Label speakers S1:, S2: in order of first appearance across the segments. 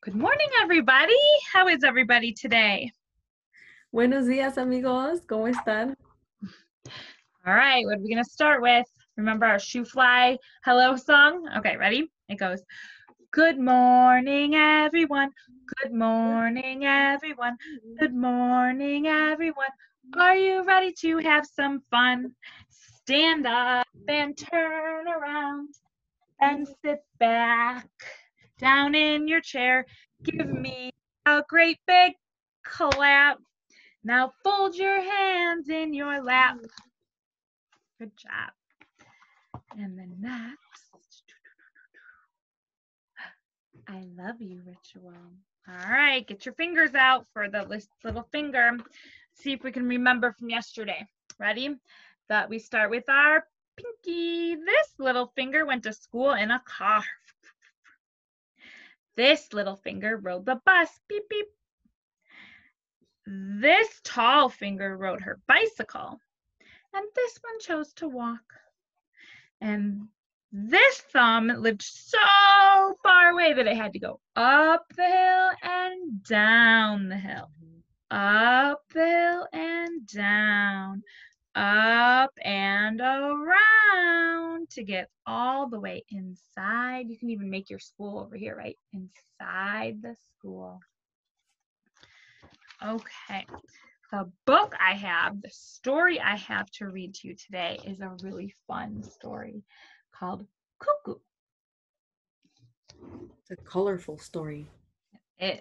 S1: Good morning, everybody. How is everybody today?
S2: Buenos días, amigos. ¿Cómo están?
S1: All right, what are we going to start with? Remember our shoo fly hello song? Okay, ready? It goes, Good morning, everyone. Good morning, everyone. Good morning, everyone. Are you ready to have some fun? Stand up and turn around and sit back down in your chair. Give me a great big clap. Now fold your hands in your lap. Good job. And then next, I love you ritual. All right, get your fingers out for the little finger. See if we can remember from yesterday. Ready? That we start with our pinky. This little finger went to school in a car. This little finger rode the bus. Beep, beep. This tall finger rode her bicycle. And this one chose to walk. And this thumb lived so far away that it had to go up the hill and down the hill. Up the hill and down. Up and around to get all the way inside. You can even make your school over here, right? Inside the school. Okay. The book I have, the story I have to read to you today is a really fun story called Cuckoo.
S2: It's a colorful story.
S1: It is.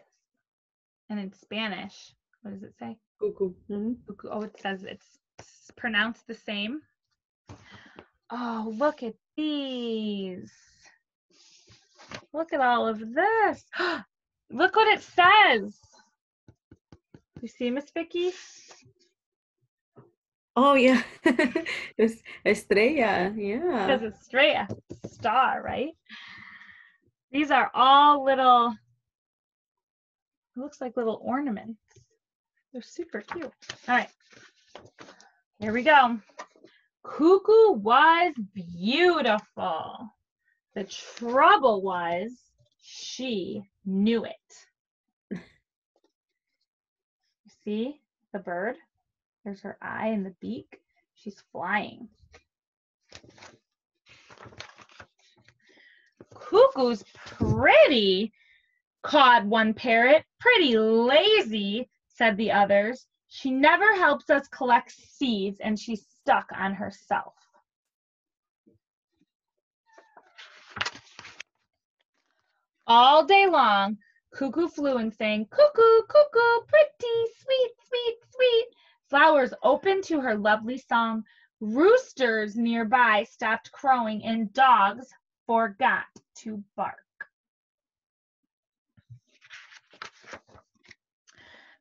S1: And in Spanish, what does it say?
S2: Cuckoo. Mhm.
S1: Cuckoo. Oh, it says it's pronounced the same. Oh, look at these. Look at all of this. look what it says. You see, Miss Vicky?
S2: Oh, yeah. es estrella. Yeah.
S1: Because it's straight a star, right? These are all little, it looks like little ornaments. They're super cute. All right, here we go. Cuckoo was beautiful. The trouble was she knew it. See the bird? There's her eye and the beak. She's flying. Cuckoo's pretty, cawed one parrot. Pretty lazy, said the others. She never helps us collect seeds and she's stuck on herself. All day long, Cuckoo flew and sang, Cuckoo, cuckoo, pretty, sweet, sweet, sweet. Flowers opened to her lovely song. Roosters nearby stopped crowing and dogs forgot to bark.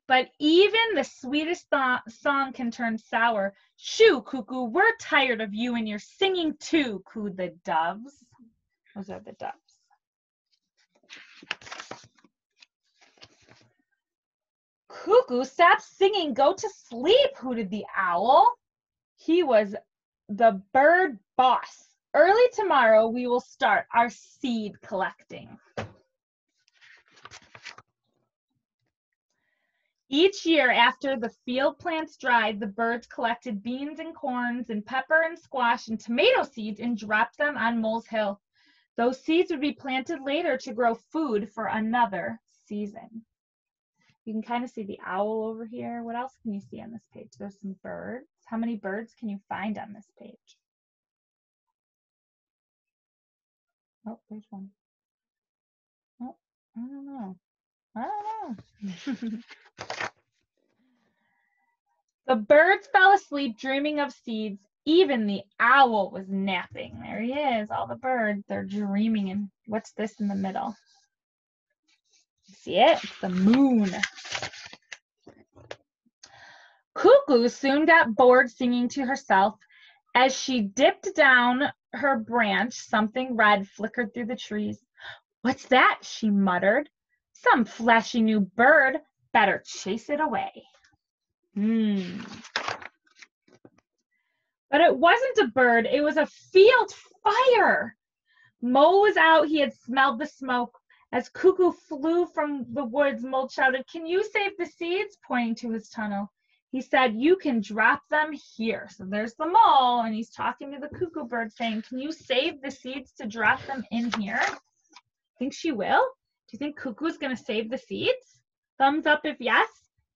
S1: But even the sweetest th- song can turn sour. Shoo, cuckoo, we're tired of you and your singing too, cooed the doves. Those are the doves. Cuckoo, stop singing, go to sleep, hooted the owl. He was the bird boss. Early tomorrow, we will start our seed collecting. Each year after the field plants dried, the birds collected beans and corns and pepper and squash and tomato seeds and dropped them on Mole's Hill. Those seeds would be planted later to grow food for another season. You can kind of see the owl over here. What else can you see on this page? There's some birds. How many birds can you find on this page? Oh, there's one. Oh, I don't know. I don't know. the birds fell asleep dreaming of seeds. Even the owl was napping. There he is. All the birds, they're dreaming. And what's this in the middle? See it? It's the moon. Cuckoo soon got bored singing to herself. As she dipped down her branch, something red flickered through the trees. What's that? she muttered. Some flashy new bird. Better chase it away. Hmm. But it wasn't a bird, it was a field fire. Mole was out, he had smelled the smoke. As Cuckoo flew from the woods, Mole shouted, Can you save the seeds? pointing to his tunnel. He said, You can drop them here. So there's the mole, and he's talking to the cuckoo bird saying, Can you save the seeds to drop them in here? I think she will? Do you think Cuckoo's going to save the seeds? Thumbs up if yes,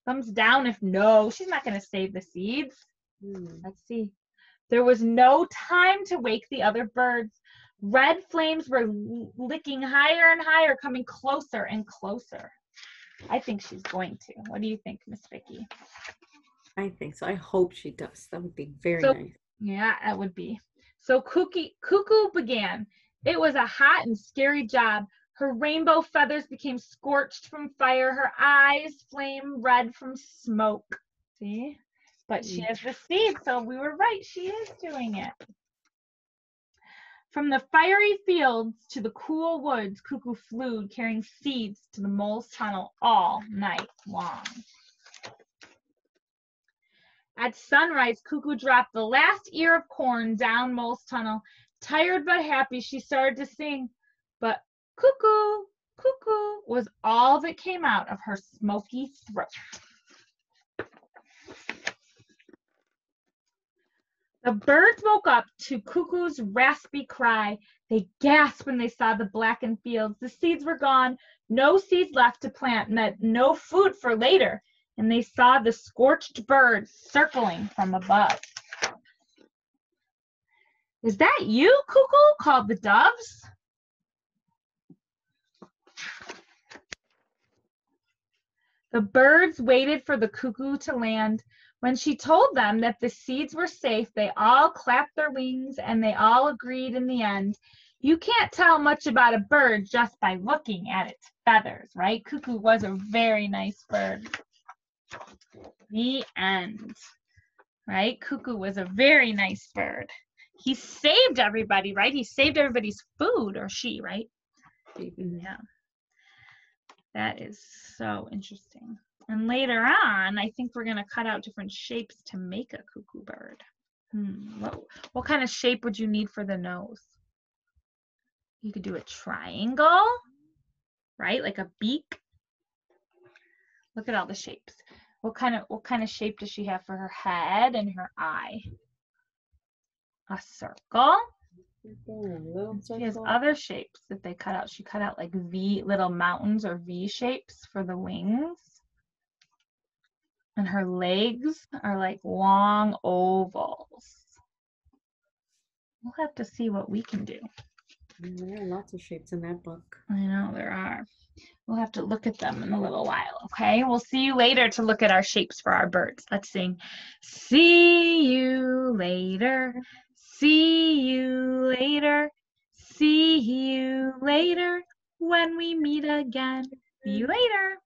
S1: thumbs down if no. She's not going to save the seeds.
S2: Hmm.
S1: Let's see. There was no time to wake the other birds. Red flames were licking higher and higher, coming closer and closer. I think she's going to. What do you think, Miss Vicky?
S2: I think so. I hope she does. That would be very
S1: So-
S2: nice.
S1: Yeah, that would be. So Cookie, Cuckoo began. It was a hot and scary job. Her rainbow feathers became scorched from fire. Her eyes flame red from smoke. See? But she has the seed, so we were right. She is doing it. From the fiery fields to the cool woods, Cuckoo flew, carrying seeds to the mole's tunnel all night long. At sunrise, Cuckoo dropped the last ear of corn down Mole's tunnel. Tired but happy, she started to sing, cuckoo, cuckoo was all that came out of her smoky throat. The birds woke up to Cuckoo's raspy cry. They gasped when they saw the blackened fields. The seeds were gone, no seeds left to plant, meant no food for later and they saw the scorched birds circling from above. Is that you, Cuckoo? called the doves. The birds waited for the cuckoo to land. When she told them that the seeds were safe, they all clapped their wings and they all agreed in the end. You can't tell much about a bird just by looking at its feathers, right? Cuckoo was a very nice bird. The end. Right? Cuckoo was a very nice bird. He saved everybody, right? He saved everybody's food, or she, right? Yeah. That is so interesting. And later on, I think we're going to cut out different shapes to make a cuckoo bird. Hmm. What, what kind of shape would you need for the nose? You could do a triangle, right? Like a beak. Look at all the shapes. What kind of what kind of shape does she have for her head and her eye? A circle. She has other shapes that they cut out. She cut out like V little mountains or V shapes for the wings. And her legs are like long ovals. We'll have to see what we can do.
S2: There are lots of shapes in that book.
S1: I know there are. We'll have to look at them in a little while, okay? We'll see you later to look at our shapes for our birds. Let's sing. See you later. See you later. See you later when we meet again. See you later.